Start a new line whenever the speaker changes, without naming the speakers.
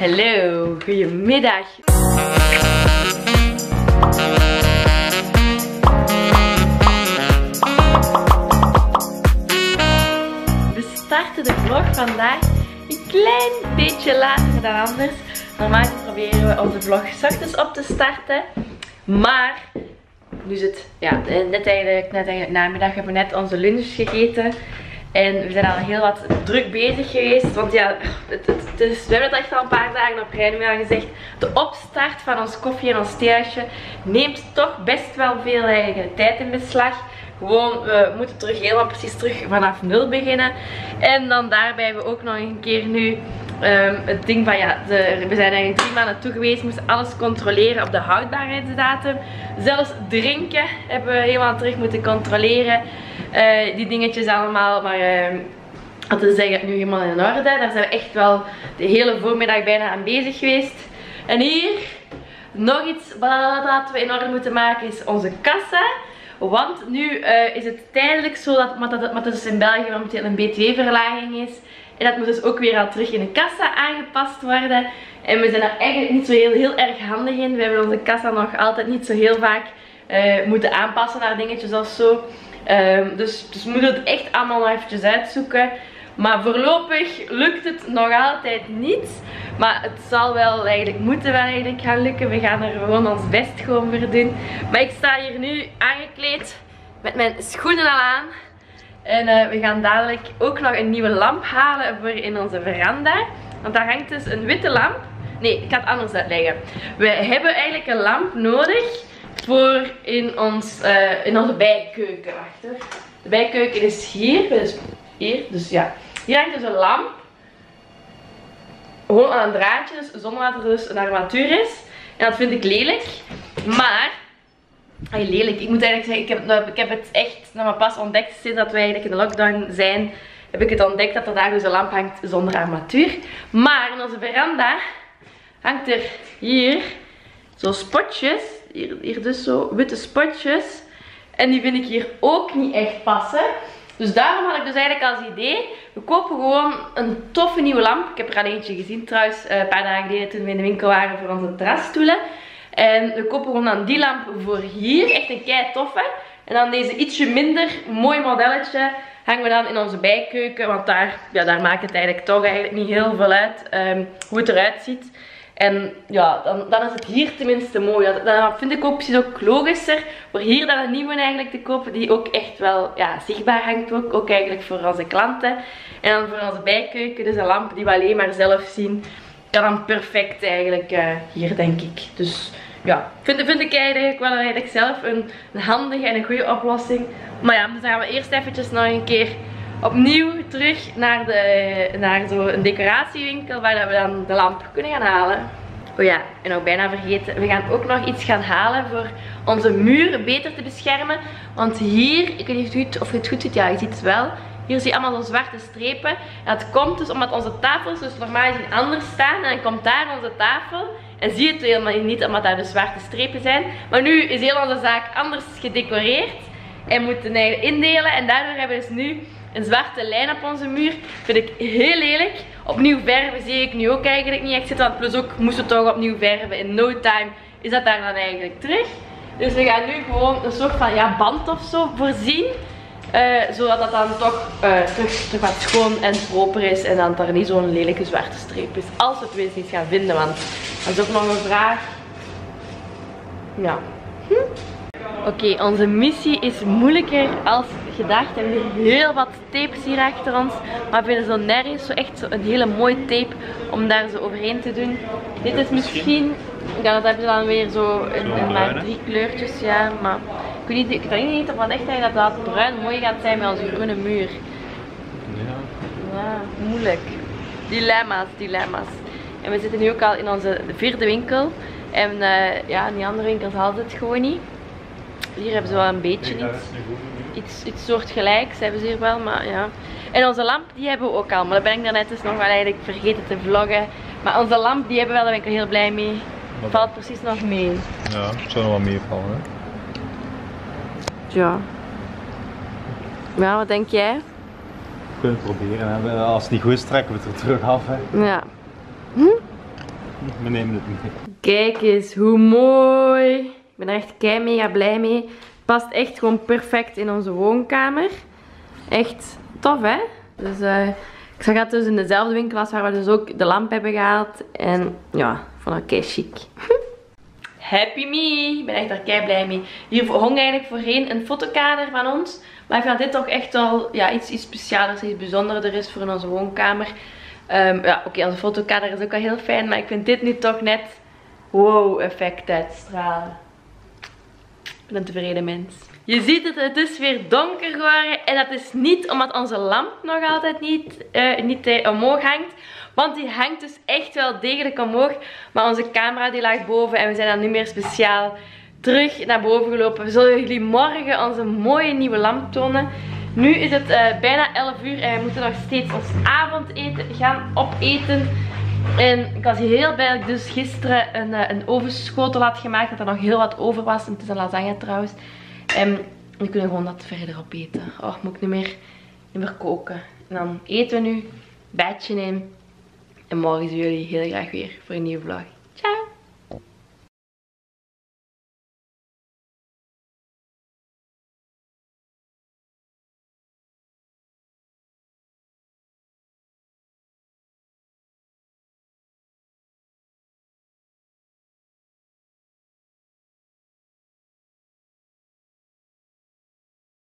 Hallo, goedemiddag. We starten de vlog vandaag een klein beetje later dan anders. Normaal proberen we onze vlog ochtends op te starten. Maar nu is het ja, net eigenlijk, net eigenlijk namiddag hebben we net onze lunch gegeten. En we zijn al heel wat druk bezig geweest. Want ja, het, het, het is, we hebben het echt al een paar dagen op rij nu al gezegd. De opstart van ons koffie en ons theehuisje neemt toch best wel veel eigen tijd in beslag. Gewoon, we moeten terug helemaal precies terug vanaf nul beginnen. En dan daarbij hebben we ook nog een keer nu um, het ding van ja, de, we zijn eigenlijk drie maanden toe geweest. Moesten alles controleren op de houdbaarheidsdatum. Zelfs drinken hebben we helemaal terug moeten controleren. Uh, die dingetjes allemaal. Maar dat is eigenlijk nu helemaal in orde. Daar zijn we echt wel de hele voormiddag bijna aan bezig geweest. En hier nog iets wat we in orde moeten maken is onze kassa. Want nu uh, is het tijdelijk zo dat, maar dat, maar dat is in België momenteel een btw-verlaging is. En dat moet dus ook weer al terug in de kassa aangepast worden. En we zijn daar eigenlijk niet zo heel, heel erg handig in. We hebben onze kassa nog altijd niet zo heel vaak uh, moeten aanpassen naar dingetjes of zo. Um, dus, dus moeten het echt allemaal nog eventjes uitzoeken. Maar voorlopig lukt het nog altijd niet. Maar het zal wel eigenlijk, moeten wel eigenlijk gaan lukken. We gaan er gewoon ons best gewoon voor doen. Maar ik sta hier nu aangekleed met mijn schoenen al aan. En uh, we gaan dadelijk ook nog een nieuwe lamp halen voor in onze veranda. Want daar hangt dus een witte lamp. Nee, ik ga het anders uitleggen. We hebben eigenlijk een lamp nodig voor in, ons, uh, in onze bijkeuken. Wacht De bijkeuken is hier. Dus hier. Dus ja. Hier hangt dus een lamp. Gewoon aan een draadje. Dus zonder dat er dus een armatuur is. En dat vind ik lelijk. Maar Ay, lelijk. Ik moet eigenlijk zeggen, ik heb, nou, ik heb het echt nog pas ontdekt sinds dat wij eigenlijk in de lockdown zijn. Heb ik het ontdekt dat er daar dus een lamp hangt zonder armatuur. Maar in onze veranda hangt er hier zo spotjes. Hier, hier dus zo witte spotjes. En die vind ik hier ook niet echt passen. Dus daarom had ik dus eigenlijk als idee, we kopen gewoon een toffe nieuwe lamp. Ik heb er al eentje gezien trouwens, eh, een paar dagen geleden toen we in de winkel waren voor onze terrasstoelen. En we kopen gewoon dan die lamp voor hier. Echt een kei toffe. En dan deze ietsje minder mooi modelletje hangen we dan in onze bijkeuken. Want daar, ja, daar maakt het eigenlijk toch eigenlijk niet heel veel uit um, hoe het eruit ziet. En ja, dan, dan is het hier tenminste mooi. Dan vind ik ook precies ook logischer voor hier dan een nieuwe eigenlijk te kopen. Die ook echt wel ja, zichtbaar hangt ook. Ook eigenlijk voor onze klanten. En dan voor onze bijkeuken. Dus een lamp die we alleen maar zelf zien. Kan dan perfect eigenlijk uh, hier denk ik. Dus ja, vind, vind ik eigenlijk wel eigenlijk zelf een, een handige en een goede oplossing. Maar ja, dan gaan we eerst eventjes nog een keer opnieuw terug naar, de, naar zo'n decoratiewinkel waar we dan de lamp kunnen gaan halen. Oh ja, en ook bijna vergeten, we gaan ook nog iets gaan halen voor onze muur beter te beschermen. Want hier, ik weet niet of je het goed ziet, ja je ziet het wel. Hier zie je allemaal zo'n zwarte strepen. En dat komt dus omdat onze tafels dus normaal gezien anders staan. En dan komt daar onze tafel. En zie je het helemaal niet omdat daar de zwarte strepen zijn. Maar nu is heel onze zaak anders gedecoreerd. En moeten indelen. En daardoor hebben we dus nu een zwarte lijn op onze muur. Vind ik heel lelijk. Opnieuw verven zie ik nu ook eigenlijk niet echt zitten. plus ook moesten we toch opnieuw verven. In no time is dat daar dan eigenlijk terug. Dus we gaan nu gewoon een soort van ja, band of zo voorzien. Uh, zodat dat dan toch uh, terug, wat schoon en proper is. En dan er niet zo'n lelijke zwarte streep is. Als we het weer niet gaan vinden. Want dat is ook nog een vraag. Ja. Hm? Oké, onze missie is moeilijker als gedacht. We hebben heel wat tapes hier achter ons. Maar we vinden zo nergens zo echt zo een hele mooie tape om daar zo overheen te doen. Dit is misschien, ja dat hebben ze dan weer zo in, in maar drie kleurtjes, ja. Maar ik weet niet, ik weet niet of echt dat dat bruin mooi gaat zijn met onze groene muur. Ja. Ja, moeilijk. Dilemma's, dilemma's. En we zitten nu ook al in onze vierde winkel. En uh, ja, in die andere winkels hadden het gewoon niet. Hier hebben ze wel een beetje iets, iets, iets soortgelijks, hebben ze hier wel, maar ja. En onze lamp, die hebben we ook al, maar dat ben ik daarnet dus nog wel eigenlijk vergeten te vloggen. Maar onze lamp, die hebben we wel, daar ben ik er heel blij mee. Valt precies nog mee.
Ja, het zou nog wel meevallen, hè.
Ja. Ja, wat denk jij?
We kunnen het proberen, hè. Als het niet goed is, trekken we het er terug af, hè.
Ja. Hm?
We nemen het niet.
Kijk eens hoe mooi. Ik ben er echt kei mega blij mee. Past echt gewoon perfect in onze woonkamer. Echt tof hè? Dus eh, ik zag dat dus in dezelfde winkel als waar we dus ook de lamp hebben gehaald. En ja, ik vond dat kei chic. Happy me! Ik ben echt daar kei blij mee. Hier hong eigenlijk voorheen een fotokader van ons. Maar ik vind dit toch echt wel ja, iets, iets specialers, iets bijzonderder is voor in onze woonkamer. Ehm, ja, oké, onze fotokader is ook wel heel fijn. Maar ik vind dit nu toch net wow effect uitstralen. Ik een tevreden mens. Je ziet het, het is weer donker geworden. En dat is niet omdat onze lamp nog altijd niet, uh, niet uh, omhoog hangt. Want die hangt dus echt wel degelijk omhoog. Maar onze camera die lag boven. En we zijn dan nu meer speciaal terug naar boven gelopen. We zullen jullie morgen onze mooie nieuwe lamp tonen. Nu is het uh, bijna 11 uur en we moeten nog steeds ons avondeten gaan opeten. En ik was heel blij dat ik dus gisteren een, uh, een ovenschotel had gemaakt. Dat er nog heel wat over was. En het is een lasagne trouwens. En we kunnen gewoon dat verder opeten. Oh, moet ik niet meer, niet meer koken. En dan eten we nu, bedje in. En morgen zien jullie heel graag weer voor een nieuwe vlog.